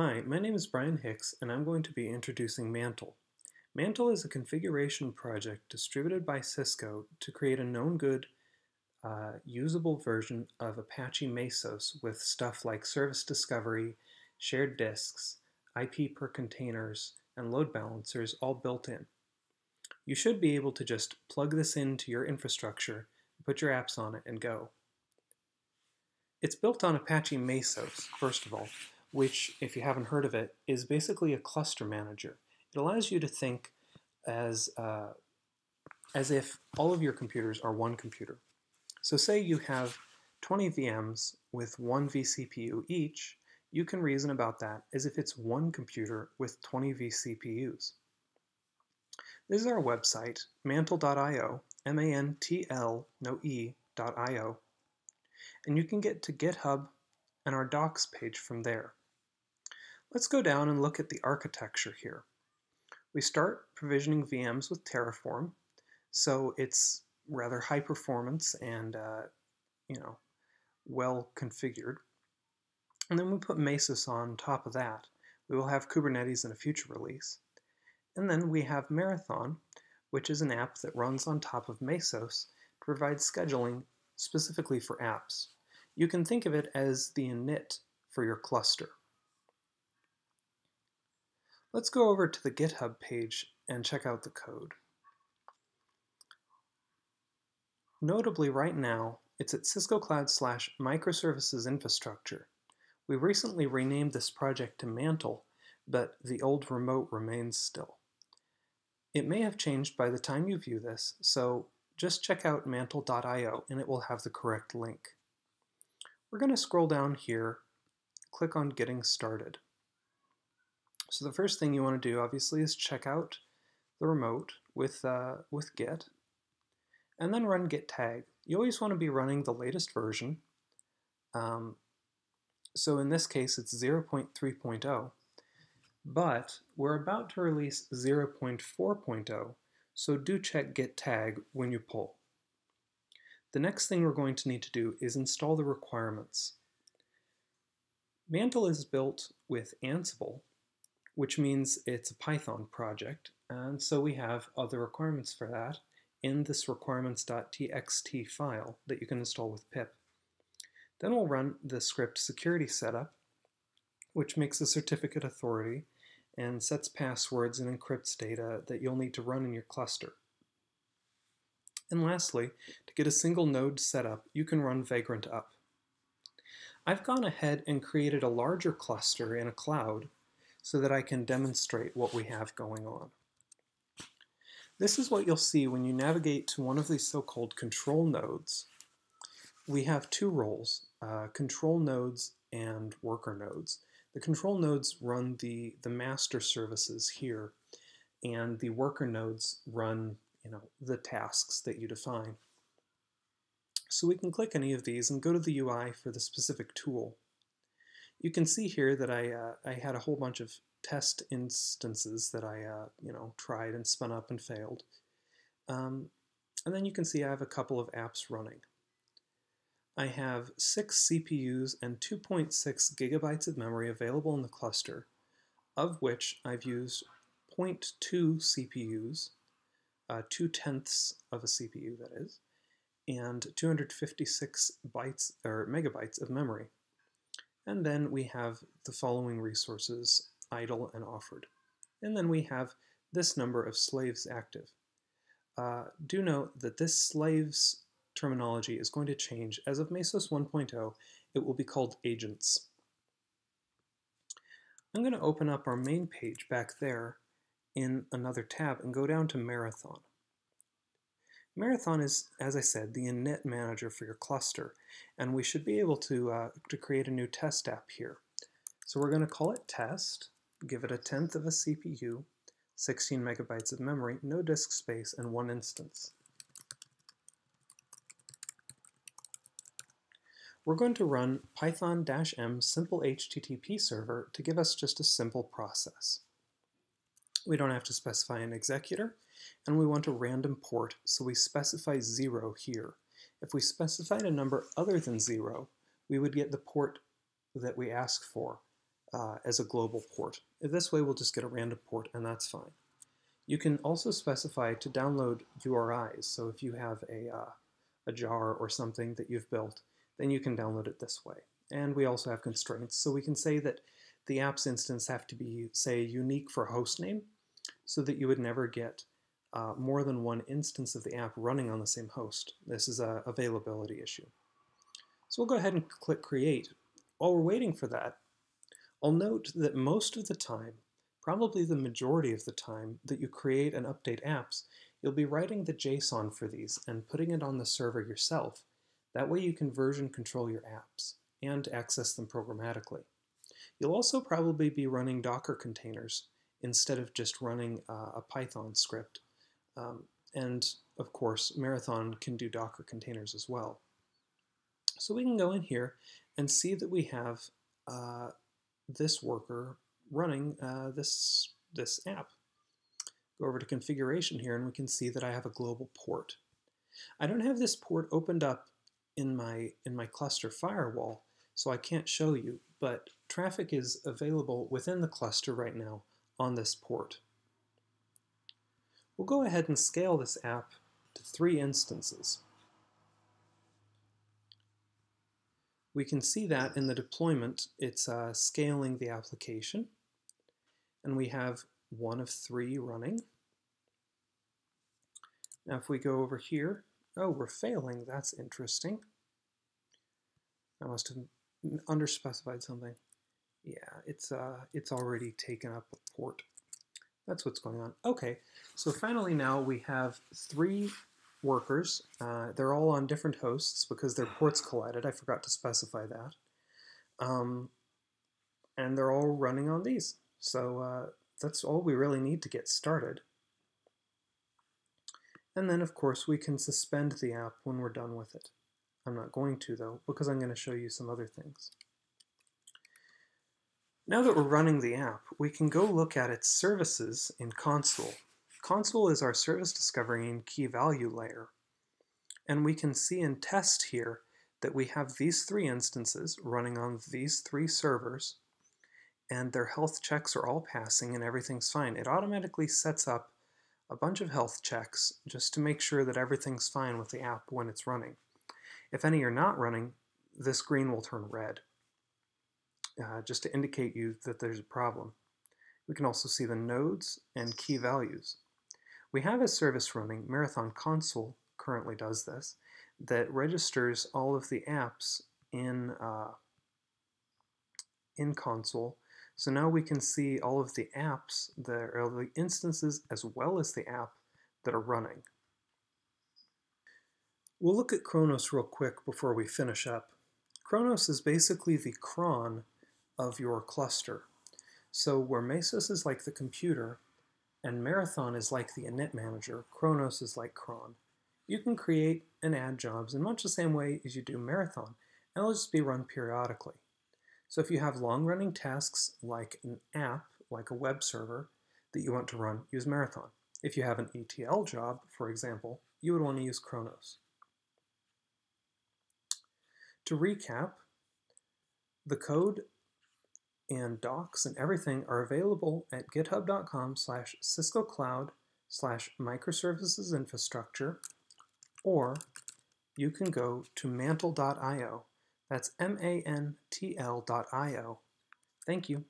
Hi, my name is Brian Hicks and I'm going to be introducing Mantl. Mantl is a configuration project distributed by Cisco to create a known good uh, usable version of Apache Mesos with stuff like service discovery, shared disks, IP per containers, and load balancers all built in. You should be able to just plug this into your infrastructure, put your apps on it, and go. It's built on Apache Mesos, first of all, which, if you haven't heard of it, is basically a cluster manager. It allows you to think as, uh, as if all of your computers are one computer. So say you have 20 VMs with one vCPU each, you can reason about that as if it's one computer with 20 vCPUs. This is our website, mantl.io, M-A-N-T-L, no E.io, and you can get to GitHub and our docs page from there. Let's go down and look at the architecture here. We start provisioning VMs with Terraform, so it's rather high performance and uh, you know well configured. And then we put Mesos on top of that. We will have Kubernetes in a future release. And then we have Marathon, which is an app that runs on top of Mesos to provide scheduling specifically for apps. You can think of it as the init for your cluster. Let's go over to the GitHub page and check out the code. Notably right now, it's at Cisco Cloud slash microservices infrastructure. We recently renamed this project to Mantl, but the old remote remains still. It may have changed by the time you view this, so just check out mantl.io and it will have the correct link. We're going to scroll down here, click on Getting Started. So the first thing you want to do, obviously, is check out the remote with, uh, with Git, and then run git tag. You always want to be running the latest version. Um, so in this case, it's 0.3.0, but we're about to release 0.4.0, so do check git tag when you pull. The next thing we're going to need to do is install the requirements. Mantl is built with Ansible, which means it's a Python project, and so we have other requirements for that in this requirements.txt file that you can install with pip. Then we'll run the script security setup, which makes a certificate authority and sets passwords and encrypts data that you'll need to run in your cluster. And lastly, to get a single node set up, you can run Vagrant up. I've gone ahead and created a larger cluster in a cloud so that I can demonstrate what we have going on. This is what you'll see when you navigate to one of these so-called control nodes. We have two roles, uh, control nodes and worker nodes. The control nodes run the, the master services here, and the worker nodes run you know, the tasks that you define. So we can click any of these and go to the UI for the specific tool. You can see here that I, uh, I had a whole bunch of test instances that I uh, you know tried and spun up and failed. Um, and then you can see I have a couple of apps running. I have six CPUs and 2.6 gigabytes of memory available in the cluster, of which I've used 0.2 CPUs, uh, 2 tenths of a CPU that is, and 256 bytes or megabytes of memory. And then we have the following resources idle and offered. And then we have this number of slaves active. Uh, do note that this slaves terminology is going to change. As of Mesos 1.0, it will be called agents. I'm going to open up our main page back there in another tab and go down to Marathon. Marathon is, as I said, the init manager for your cluster, and we should be able to, uh, to create a new test app here. So we're going to call it test, give it a tenth of a CPU, 16 megabytes of memory, no disk space, and one instance. We're going to run python-m simple HTTP server to give us just a simple process. We don't have to specify an executor, and we want a random port, so we specify 0 here. If we specified a number other than 0, we would get the port that we ask for, uh, as a global port. This way we'll just get a random port and that's fine. You can also specify to download URIs. So if you have a, uh, a jar or something that you've built, then you can download it this way. And we also have constraints. So we can say that the apps instance have to be, say, unique for host name so that you would never get uh, more than one instance of the app running on the same host. This is a availability issue. So we'll go ahead and click create. While we're waiting for that, I'll note that most of the time, probably the majority of the time that you create and update apps, you'll be writing the JSON for these and putting it on the server yourself. That way you can version control your apps and access them programmatically. You'll also probably be running Docker containers instead of just running uh, a Python script. Um, and of course, Marathon can do Docker containers as well. So we can go in here and see that we have uh, this worker running uh, this, this app. Go over to configuration here and we can see that I have a global port. I don't have this port opened up in my, in my cluster firewall, so I can't show you, but traffic is available within the cluster right now on this port. We'll go ahead and scale this app to three instances. We can see that in the deployment, it's uh, scaling the application. And we have one of three running. Now if we go over here, oh, we're failing. That's interesting. I must have underspecified something. Yeah, it's uh, it's already taken up a port. That's what's going on. Okay, so finally now we have three workers. Uh, they're all on different hosts because their ports collided. I forgot to specify that. Um, and they're all running on these. So uh, that's all we really need to get started. And then, of course, we can suspend the app when we're done with it. I'm not going to, though, because I'm going to show you some other things. Now that we're running the app, we can go look at its services in Consul. Consul is our service discovery and key value layer. And we can see and test here that we have these three instances running on these three servers and their health checks are all passing and everything's fine. It automatically sets up a bunch of health checks just to make sure that everything's fine with the app when it's running. If any are not running, this green will turn red, uh, just to indicate you that there's a problem. We can also see the nodes and key values. We have a service running, Marathon Consul currently does this, that registers all of the apps in, uh, in Consul. So now we can see all of the apps, that are the instances as well as the app that are running. We'll look at Chronos real quick before we finish up. Chronos is basically the cron of your cluster. So where Mesos is like the computer, and Marathon is like the init manager, Chronos is like cron. You can create and add jobs in much the same way as you do Marathon, and they'll just be run periodically. So if you have long-running tasks like an app, like a web server, that you want to run, use Marathon. If you have an ETL job, for example, you would want to use Chronos. To recap, the code and docs and everything are available at github.com slash Cisco Cloud slash microservices infrastructure, or you can go to mantl.io. That's M-A-N-T-L.io. Thank you.